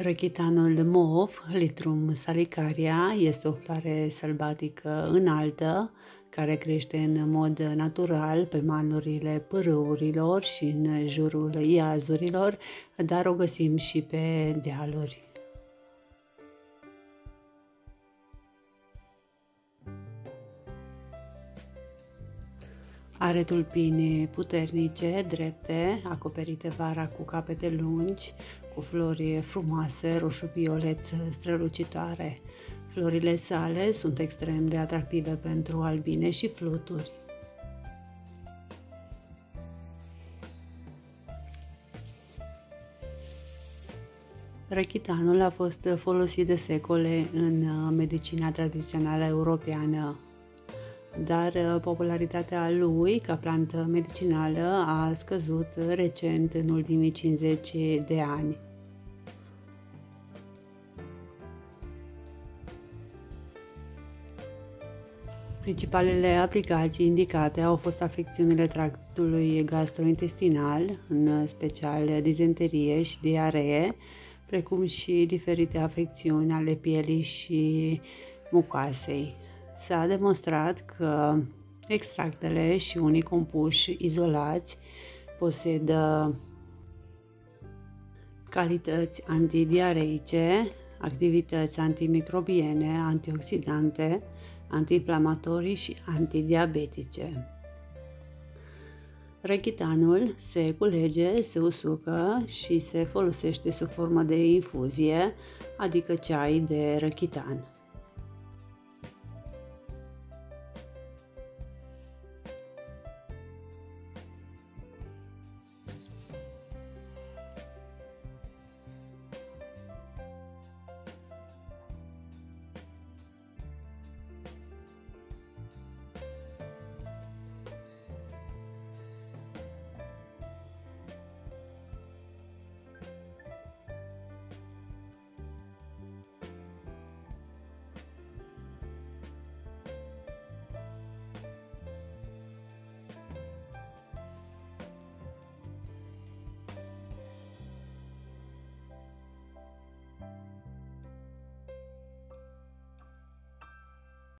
Răchitanul mov, Litrum salicaria, este o floare sălbatică înaltă care crește în mod natural pe malurile pârâurilor și în jurul iazurilor, dar o găsim și pe dealuri. Are tulpini puternice, drepte, acoperite vara cu capete lungi, cu flori frumoase, roșu-violet strălucitoare. Florile sale sunt extrem de atractive pentru albine și fluturi. Rechitanul a fost folosit de secole în medicina tradițională europeană dar uh, popularitatea lui ca plantă medicinală a scăzut recent în ultimii 50 de ani. Principalele aplicații indicate au fost afecțiunile tractului gastrointestinal, în special dizenterie și diaree, precum și diferite afecțiuni ale pielii și mucoasei. S-a demonstrat că extractele și unii compuși izolați posedă calități antidiareice, activități antimicrobiene, antioxidante, antiinflamatorii și antidiabetice. Rechitanul se culege, se usucă și se folosește sub formă de infuzie, adică ceai de răchitan.